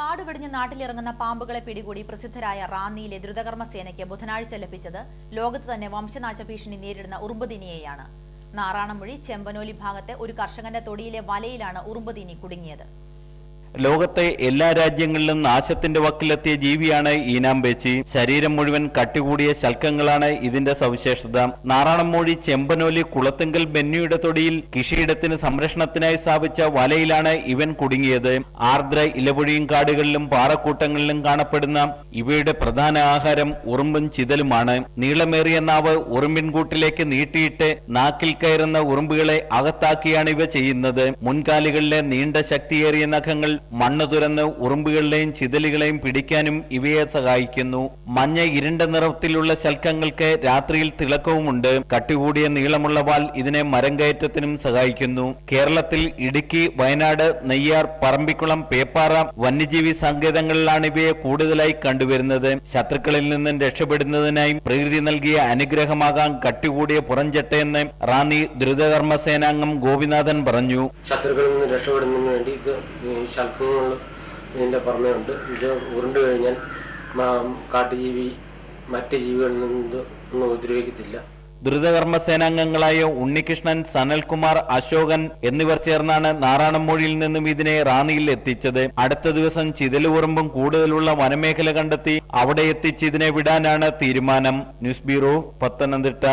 കാട് വെടിഞ്ഞ് നാട്ടിലിറങ്ങുന്ന പാമ്പുകളെ പിടികൂടി പ്രസിദ്ധരായ റാന്നിയിലെ ദ്രുതകർമ്മ സേനയ്ക്ക് ബുധനാഴ്ച ലഭിച്ചത് ലോകത്ത് തന്നെ വംശനാശ ഭീഷണി നേരിടുന്ന ഉറുമ്പുതിനിയെയാണ്. നാറാണമൊഴി ചെമ്പനോലി ഭാഗത്തെ ഒരു കർഷകന്റെ തൊടിയിലെ വലയിലാണ് ഉറുമ്പുതിനി കുടുങ്ങിയത്. ലോകത്തെ എല്ലാ രാജ്യങ്ങളിലും നാശത്തിന്റെ വക്കിലെത്തിയ ജീവിയാണ് ഈനാം ബേച്ചി. ശരീരം മുഴുവൻ കട്ടികൂടിയ ശൽക്കങ്ങളാണ് ഇതിന്റെ സവിശേഷത. നാറാണമ്മൂഴി ചെമ്പനോലി കുളത്തുങ്കൽ ബെന്നിയുടെ തൊടിയിൽ കൃഷിയിടത്തിന് സംരക്ഷണത്തിനായി സ്ഥാപിച്ച വലയിലാണ് ഇവൻ കുടുങ്ങിയത്. ആർദ്ര ഇലപൊഴിയും കാടുകളിലും പാറക്കൂട്ടങ്ങളിലും കാണപ്പെടുന്ന ഇവയുടെ പ്രധാന ആഹാരം ഉറുമ്പും ചിതലുമാണ്. നീളമേറിയ നാവ് ഉറുമ്പിൻകൂട്ടിലേക്ക് നീട്ടിയിട്ട് നാക്കിൽ കയറുന്ന ഉറുമ്പുകളെ അകത്താക്കിയാണ് ഇവ ചെയ്യുന്നത്. മുൻകാലികളിലെ നീണ്ട ശക്തിയേറിയ നഖങ്ങൾ മണ്ണ് തുരന്ന് ഉറുമ്പുകളിലെയും ചിതലുകളെയും പിടിക്കാനും ഇവയെ സഹായിക്കുന്നു. മഞ്ഞ ഇരുണ്ട നിറത്തിലുള്ള ശൽക്കങ്ങൾക്ക് രാത്രിയിൽ തിളക്കവുമുണ്ട്. കട്ടികൂടിയ നീളമുള്ള വാൽ ഇതിനെ മരം കയറ്റത്തിനും സഹായിക്കുന്നു. കേരളത്തിൽ ഇടുക്കി വയനാട് നെയ്യാർ പറമ്പിക്കുളം പേപ്പാറ വന്യജീവി സങ്കേതങ്ങളിലാണ് ഇവയെ കൂടുതലായി കണ്ടുവരുന്നത്. ശത്രുക്കളിൽ നിന്നും രക്ഷപ്പെടുന്നതിനായി പ്രകൃതി നൽകിയ അനുഗ്രഹമാകാം കട്ടികൂടിയ പുറംചട്ടയെന്ന് റാന്നി ദ്രുതകർമ്മ സേനാംഗം ഗോപിനാഥൻ പറഞ്ഞു. ശത്രുക്കളിൽ നിന്ന് രക്ഷപ്പെടുന്നതിന് വേണ്ടി ഇത് ശൽക്കങ്ങൾ ഇതിന്റെ പുറമെയുണ്ട് ഇത് ഉരുണ്ടു കഴിഞ്ഞാൽ കാട്ടുജീവി മറ്റ് ജീവികളിൽ നിന്ന് ഉപദ്രവിക്കത്തില്ല. ദ്രുതകർമ്മ സേനാംഗങ്ങളായ ഉണ്ണികൃഷ്ണൻ സനൽകുമാർ അശോകൻ എന്നിവർ ചേർന്നാണ് നാറാണമ്മൂഴിയിൽ നിന്നും ഇതിനെ റാന്നിയിൽ എത്തിച്ചത്. അടുത്ത ദിവസം ചിതലുപുറമ്പും കൂടുതലുള്ള വനമേഖല കണ്ടെത്തി അവിടെ എത്തിച്ച് ഇതിനെ വിടാനാണ് തീരുമാനം. News bureau Pathanamthitta.